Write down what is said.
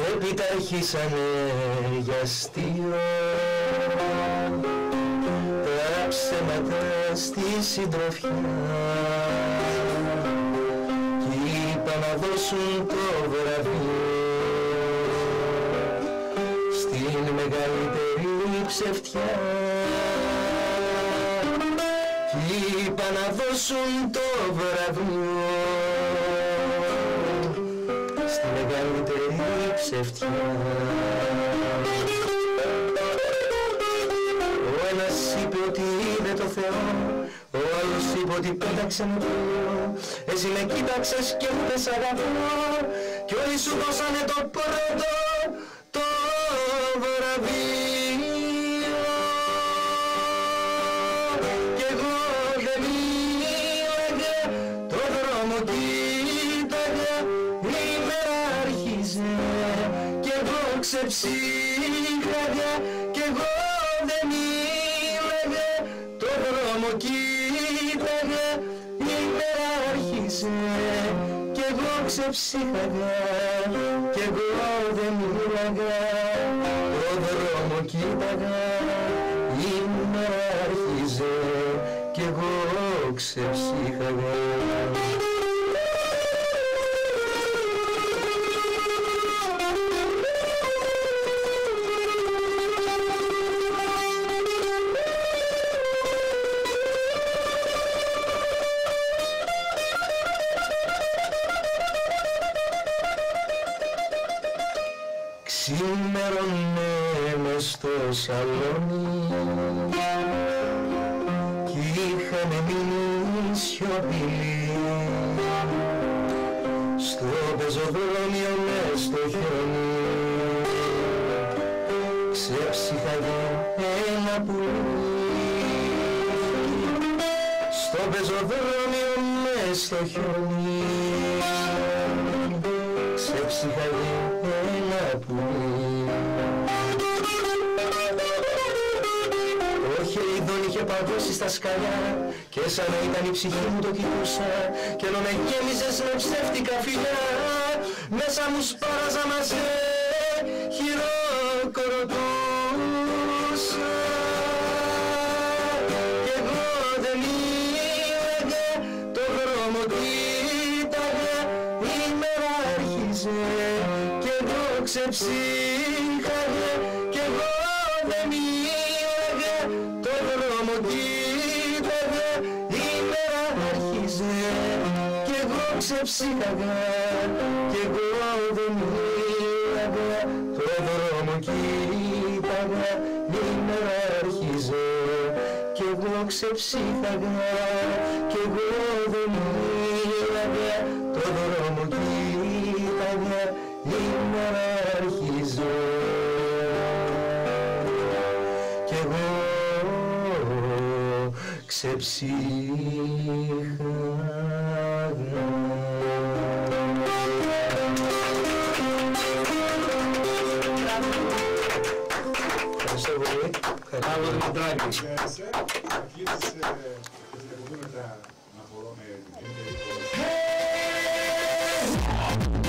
και έπειτα αρχίσανε για αστείο τα ψέματα στη συντροφιά. Κι είπα να δώσουν το βραβείο. Στην μεγαλύτερη ψευτιά. Κι είπα να δώσουν το βραβείο μεγαλύτερη ψευτιά Ο ένας είπε ότι είδε το Θεό Ο άλλος είπε ότι πέταξε με το Θεό. Εσύ με κοίταξες και μου πες αγαπώ Κι όλοι σου δώσανε το πρώτο κι εγώ ξεψύχαγα Κι εγώ δεν μίλαγα το δρόμο κοίταγα Η μέρα άρχιζε κι εγώ ξεψύχαγα Κι εγώ δεν μίλαγα το δρόμο κοίταγα Η μέρα άρχιζε κι εγώ ξεψύχαγα Ξημερώνε μες στο σαλόνι κι είχαμε μείνει σιωπηλοί στο πεζοδρόμιο μες στο χιόνι ξέψυχαγε ένα πουλί. Στο πεζοδρόμιο μες στο χιόνι ξέψυχαγε ένα είχε παγώσει στα σκαλιά. Και σαν να ήταν η ψυχή μου το κοιτούσα και ενώ με γέμιζες με ψεύτικα φιλιά μέσα μου σπάραζα μαζί χειροκροτούσα. Κι εγώ δεν μίλαγα το δρόμο κοίταγα η μέρα άρχιζε κι εγώ ξεψύχαγα άρχιζε κι εγώ ξεψύχαγα κι εγώ δεν μίλαγα το δρόμο κοίταγα η μέρα άρχιζε. Κι εγώ ξεψύχαγα κι εγώ δεν μίλαγα το δρόμο κοίταγα η μέρα άρχιζε. Κι εγώ ξεψύχαγα Ευχαριστώ πολύ. Άλλο Δημητράκη. Ευχαριστώ. Αρχίζεις ε, να μπορούμε να να μπορώ με την